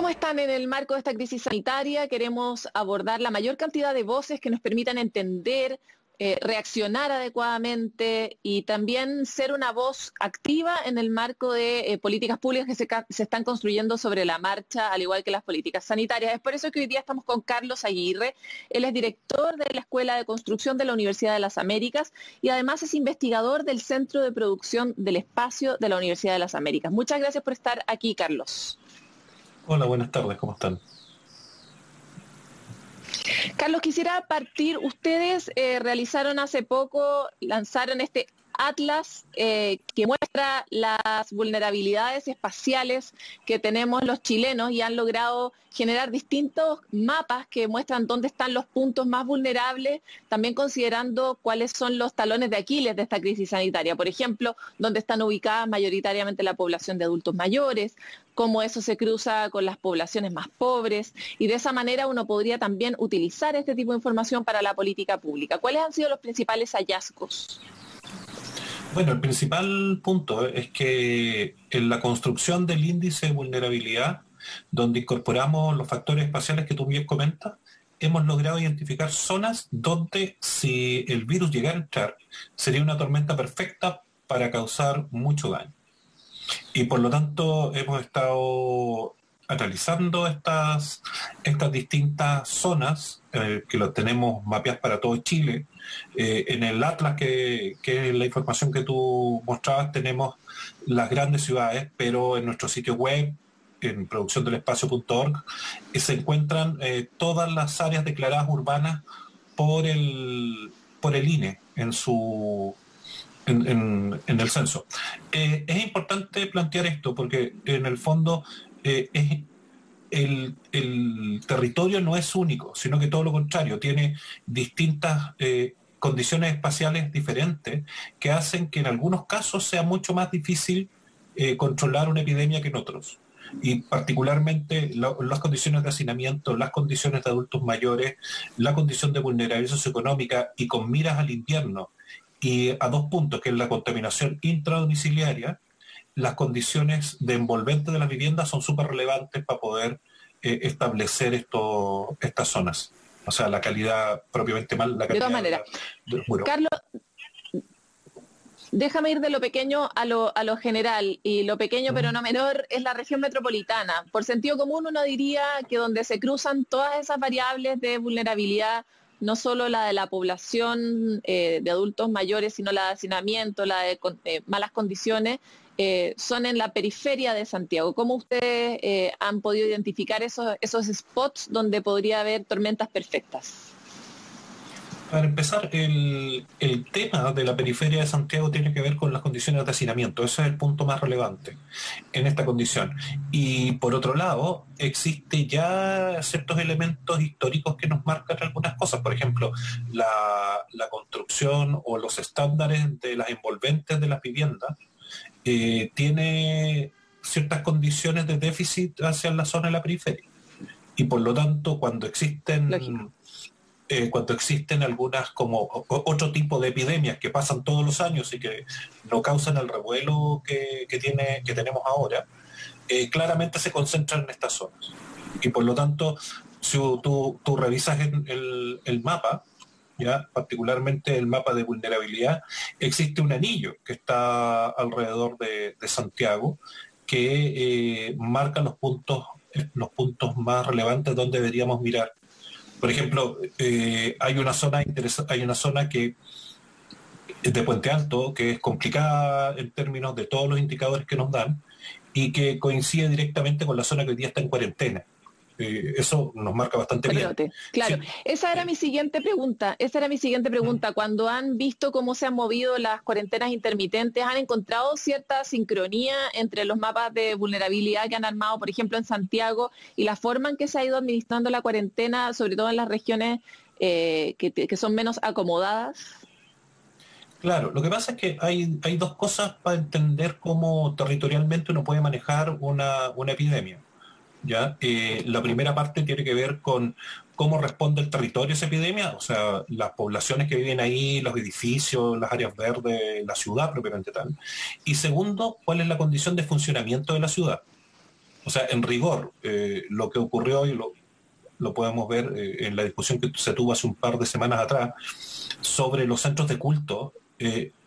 ¿Cómo están en el marco de esta crisis sanitaria? Queremos abordar la mayor cantidad de voces que nos permitan entender, eh, reaccionar adecuadamente y también ser una voz activa en el marco de eh, políticas públicas que se, se, están construyendo sobre la marcha, al igual que las políticas sanitarias. Es por eso que hoy día estamos con Carlos Aguirre. Él es director de la Escuela de Construcción de la Universidad de las Américas y además es investigador del Centro de Producción del Espacio de la Universidad de las Américas. Muchas gracias por estar aquí, Carlos. Hola, buenas tardes, ¿cómo están? Carlos, quisiera partir, ustedes eh, realizaron hace poco, lanzaron este Atlas eh, que muestra las vulnerabilidades espaciales que tenemos los chilenos y han logrado generar distintos mapas que muestran dónde están los puntos más vulnerables, también considerando cuáles son los talones de Aquiles de esta crisis sanitaria. Por ejemplo, dónde están ubicadas mayoritariamente la población de adultos mayores, cómo eso se cruza con las poblaciones más pobres y de esa manera uno podría también utilizar este tipo de información para la política pública. ¿Cuáles han sido los principales hallazgos? Bueno, el principal punto es que en la construcción del índice de vulnerabilidad, donde incorporamos los factores espaciales que tú bien comentas, hemos logrado identificar zonas donde si el virus llegara a entrar, sería una tormenta perfecta para causar mucho daño. Y por lo tanto hemos estado analizando estas, estas distintas zonas, eh, que lo tenemos mapeadas para todo Chile, eh, en el Atlas, que, es la información que tú mostrabas, tenemos las grandes ciudades, pero en nuestro sitio web, en producciondelespacio.org, eh, se encuentran todas las áreas declaradas urbanas por el, por el INE en su en, el censo. es importante plantear esto porque en el fondo eh, el, territorio no es único, sino que todo lo contrario, tiene distintas eh, condiciones espaciales diferentes que hacen que en algunos casos sea mucho más difícil eh, controlar una epidemia que en otros. Y particularmente las condiciones de hacinamiento, las condiciones de adultos mayores, la condición de vulnerabilidad socioeconómica y con miras al invierno y a dos puntos, que es la contaminación intradomiciliaria, las condiciones de envolvente de las viviendas son súper relevantes para poder eh, establecer esto, estas zonas. O sea, la calidad propiamente mal, la calidad. De todas maneras. Carlos, déjame ir de lo pequeño a lo, a lo general. Y lo pequeño, pero no menor, es la región metropolitana. Por sentido común, uno diría que donde se cruzan todas esas variables de vulnerabilidad, no solo la de la población eh, de adultos mayores, sino la de hacinamiento, la de eh, malas condiciones, eh, son en la periferia de Santiago. ¿Cómo ustedes eh, han podido identificar esos, spots donde podría haber tormentas perfectas? Para empezar, el, tema de la periferia de Santiago tiene que ver con las condiciones de hacinamiento. Ese es el punto más relevante en esta condición. Y por otro lado, existe ya ciertos elementos históricos que nos marcan algunas cosas. Por ejemplo, la construcción o los estándares de las envolventes de las viviendas eh, tiene ciertas condiciones de déficit hacia la zona de la periferia. Y por lo tanto, cuando existen, eh, cuando existen algunas como otro tipo de epidemias que pasan todos los años y que no causan el revuelo que, tiene, que tenemos ahora, eh, claramente se concentran en estas zonas. Y por lo tanto, si tú, tú revisas el, el mapa, particularmente el mapa de vulnerabilidad, existe un anillo que está alrededor de, Santiago que eh, marca los puntos, los puntos más relevantes donde deberíamos mirar. Por ejemplo, eh, hay una zona hay una zona que de Puente Alto que es complicada en términos de todos los indicadores que nos dan y que coincide directamente con la zona que hoy día está en cuarentena. Eh, eso nos marca bastante bien. Claro, esa era mi siguiente pregunta, esa era mi siguiente pregunta. Cuando han visto cómo se han movido las cuarentenas intermitentes, ¿han encontrado cierta sincronía entre los mapas de vulnerabilidad que han armado, por ejemplo, en Santiago, y la forma en que se ha ido administrando la cuarentena, sobre todo en las regiones eh, que, son menos acomodadas? Claro, lo que pasa es que hay, hay dos cosas para entender cómo territorialmente uno puede manejar una, una epidemia. ¿Ya? Eh, la primera parte tiene que ver con cómo responde el territorio a esa epidemia, o sea, las poblaciones que viven ahí, los edificios, las áreas verdes, la ciudad propiamente tal. Y segundo, cuál es la condición de funcionamiento de la ciudad. O sea, en rigor, eh, lo que ocurrió y lo, lo podemos ver eh, en la discusión que se tuvo hace un par de semanas atrás sobre los centros de culto,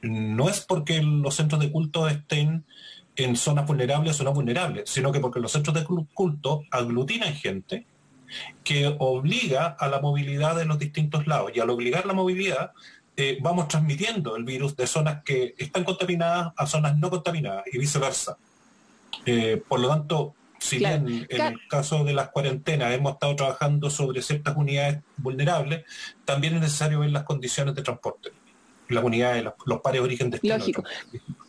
no es porque los centros de culto estén en zonas vulnerables o no vulnerables, sino que porque los centros de culto aglutinan gente que obliga a la movilidad de los distintos lados. Y al obligar la movilidad, eh, vamos transmitiendo el virus de zonas que están contaminadas a zonas no contaminadas y viceversa. por lo tanto, si bien en el caso de las cuarentenas hemos estado trabajando sobre ciertas unidades vulnerables, también es necesario ver las condiciones de transporte, las unidades, los, pares de origen destino. Lógico.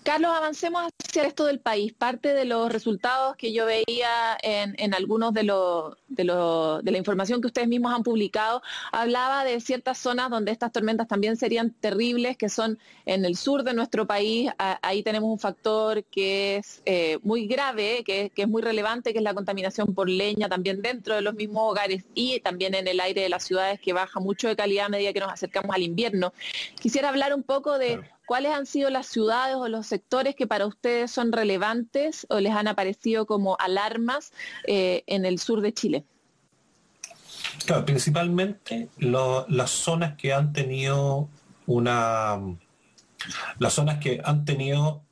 Carlos, avancemos hacia el resto del país. Parte de los resultados que yo veía en, algunos de la información que ustedes mismos han publicado, hablaba de ciertas zonas donde estas tormentas también serían terribles, que son en el sur de nuestro país. ahí tenemos un factor que es eh, muy grave, que, que, es muy relevante, que es la contaminación por leña también dentro de los mismos hogares y también en el aire de las ciudades, que baja mucho de calidad a medida que nos acercamos al invierno. Quisiera hablar un poco de ¿Cuáles han sido las ciudades o los sectores que para ustedes son relevantes o les han aparecido como alarmas eh, en el sur de Chile? Claro, principalmente las zonas que han tenido una, las zonas que han tenido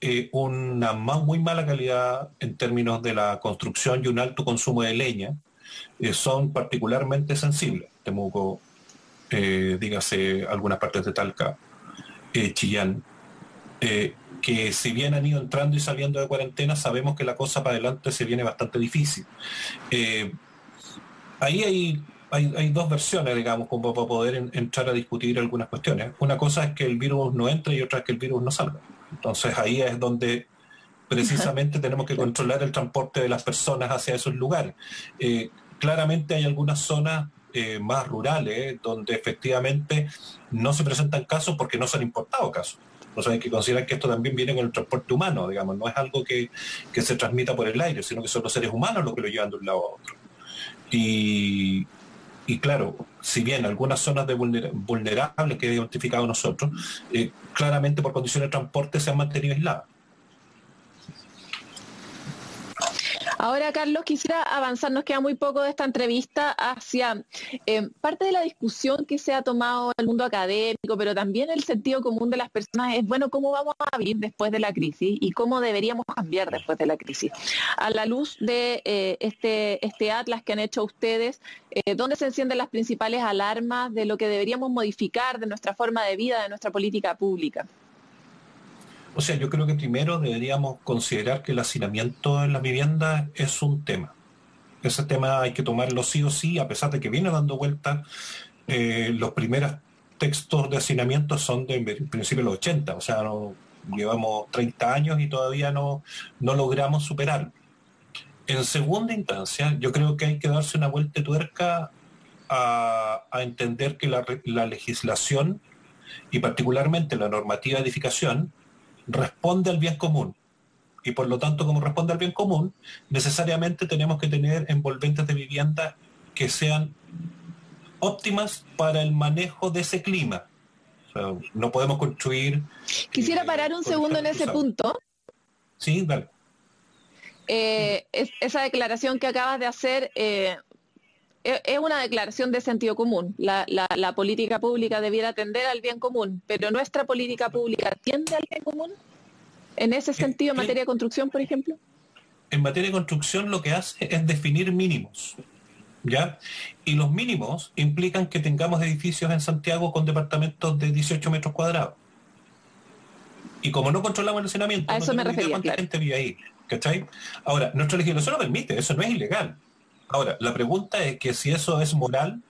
eh, una muy mala calidad en términos de la construcción y un alto consumo de leña, eh, son particularmente sensibles. Temuco, dígase algunas partes de Talca, eh, Chillán, eh, que si bien han ido entrando y saliendo de cuarentena, sabemos que la cosa para adelante se viene bastante difícil. Eh, ahí hay, hay, dos versiones, digamos, como para poder entrar a discutir algunas cuestiones. Una cosa es que el virus no entre y otra es que el virus no salga. Entonces ahí es donde precisamente tenemos que controlar el transporte de las personas hacia esos lugares. claramente hay algunas zonas eh, más rurales, donde efectivamente no se presentan casos porque no se han importado casos. sea, hay que considerar que esto también viene con el transporte humano, digamos, no es algo que, se transmita por el aire, sino que son los seres humanos los que lo llevan de un lado a otro. Y, claro, si bien algunas zonas de vulnerables que hemos identificado nosotros, eh, claramente por condiciones de transporte se han mantenido aisladas. Ahora, Carlos, quisiera avanzar, nos queda muy poco de esta entrevista, hacia eh, parte de la discusión que se ha tomado el mundo académico, pero también el sentido común de las personas es, bueno, ¿cómo vamos a vivir después de la crisis y cómo deberíamos cambiar después de la crisis? A la luz de eh, este, este atlas que han hecho ustedes, eh, ¿dónde se encienden las principales alarmas de lo que deberíamos modificar de nuestra forma de vida, de nuestra política pública? O sea, yo creo que primero deberíamos considerar que el hacinamiento en las viviendas es un tema. Ese tema hay que tomarlo sí o sí, a pesar de que viene dando vuelta. Eh, los primeros textos de hacinamiento son de principio de los 80, o sea, llevamos 30 años y todavía no, no logramos superar. En segunda instancia, yo creo que hay que darse una vuelta de tuerca a, entender que la, la legislación y particularmente la normativa de edificación responde al bien común. Y por lo tanto, como responde al bien común, necesariamente tenemos que tener envolventes de vivienda que sean óptimas para el manejo de ese clima. no podemos construir... Quisiera eh, parar un segundo en ese punto. Sí, dale. Eh, esa declaración que acabas de hacer eh, es una declaración de sentido común. La, la, política pública debiera atender al bien común, pero nuestra política pública atiende al bien común. En ese sentido, en materia de construcción, por ejemplo. En materia de construcción lo que hace es definir mínimos. ¿Ya? Y los mínimos implican que tengamos edificios en Santiago con departamentos de 18 metros cuadrados. Y como no controlamos el hacinamiento, a eso me refería, gente vive ahí. ¿Cachai? Ahora, nuestra legislación lo permite, eso no es ilegal. Ahora, la pregunta es que si eso es moral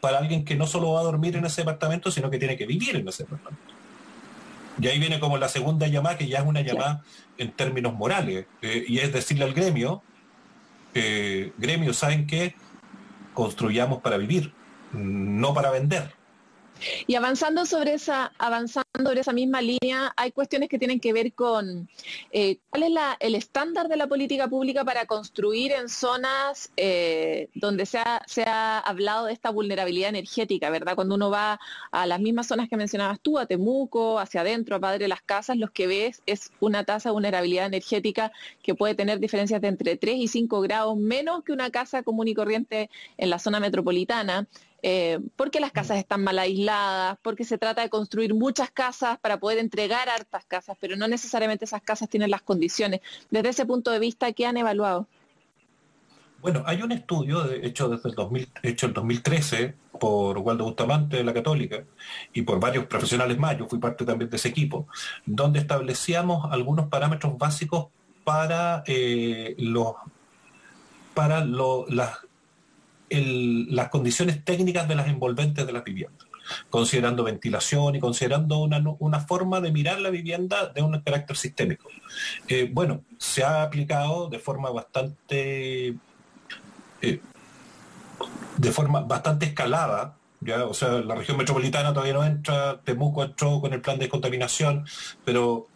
para alguien que no solo va a dormir en ese departamento, sino que tiene que vivir en ese departamento. Y ahí viene como la segunda llamada, que ya es una llamada en términos morales, eh, y es decirle al gremio, eh, gremio, ¿saben qué? Construyamos para vivir, no para vender. Y avanzando sobre esa, avanzando sobre esa misma línea, hay cuestiones que tienen que ver con eh, cuál es el estándar de la política pública para construir en zonas eh, donde se ha, se ha, hablado de esta vulnerabilidad energética, ¿verdad? Cuando uno va a las mismas zonas que mencionabas tú, a Temuco, hacia adentro, a Padre de las Casas, lo que ves es una tasa de vulnerabilidad energética que puede tener diferencias de entre 3 y 5 grados menos que una casa común y corriente en la zona metropolitana. Eh, porque las casas están mal aisladas, porque se trata de construir muchas casas para poder entregar hartas casas, pero no necesariamente esas casas tienen las condiciones. Desde ese punto de vista, ¿qué han evaluado? Bueno, hay un estudio hecho desde el 2000, hecho el 2013 por Waldo Bustamante de la Católica y por varios profesionales más, yo fui parte también de ese equipo, donde establecíamos algunos parámetros básicos para eh, los para las las condiciones técnicas de las envolventes de las viviendas, considerando ventilación y considerando una, forma de mirar la vivienda de un carácter sistémico. Eh, bueno, se ha aplicado de forma bastante eh, de forma bastante escalada ¿ya? O sea, la región metropolitana todavía no entra, Temuco entró con el plan de contaminación, pero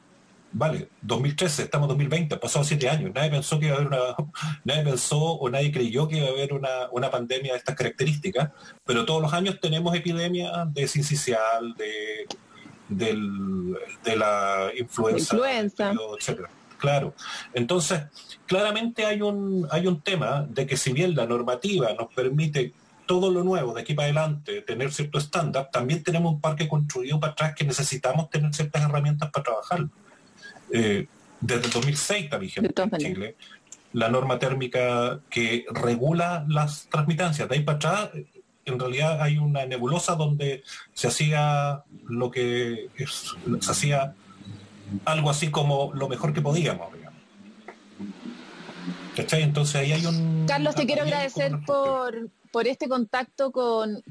vale, 2013, estamos en 2020, han pasado siete años, nadie pensó que iba a haber una, nadie pensó o nadie creyó que iba a haber una, pandemia de estas características, pero todos los años tenemos epidemias de sincicial, de, de la influenza, influenza. etcétera. Claro. Entonces, claramente hay un, hay un tema de que si bien la normativa nos permite todo lo nuevo de aquí para adelante, tener cierto estándar, también tenemos un parque construido para atrás que necesitamos tener ciertas herramientas para trabajarlo. Eh, desde el 2006 está vigente en Chile la norma térmica que regula las transmitancias. De ahí para atrás, en realidad hay una nebulosa donde se hacía lo que se hacía algo así como lo mejor que podíamos. Entonces ahí hay un... Carlos, te quiero agradecer por, por este contacto con,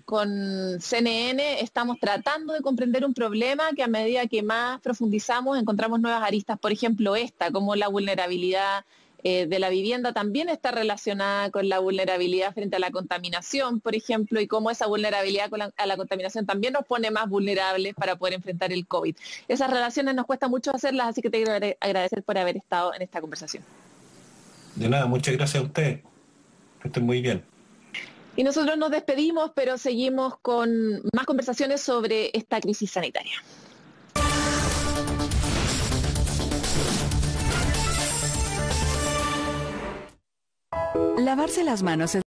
CNN estamos tratando de comprender un problema que a medida que más profundizamos encontramos nuevas aristas, por ejemplo esta, como la vulnerabilidad eh, de la vivienda también está relacionada con la vulnerabilidad frente a la contaminación, por ejemplo, y cómo esa vulnerabilidad a la contaminación también nos pone más vulnerables para poder enfrentar el COVID. Esas relaciones nos cuesta mucho hacerlas, así que te quiero agradecer por haber estado en esta conversación. De nada, muchas gracias a usted. Que estén muy bien. Y nosotros nos despedimos, pero seguimos con más conversaciones sobre esta crisis sanitaria. Lavarse las manos es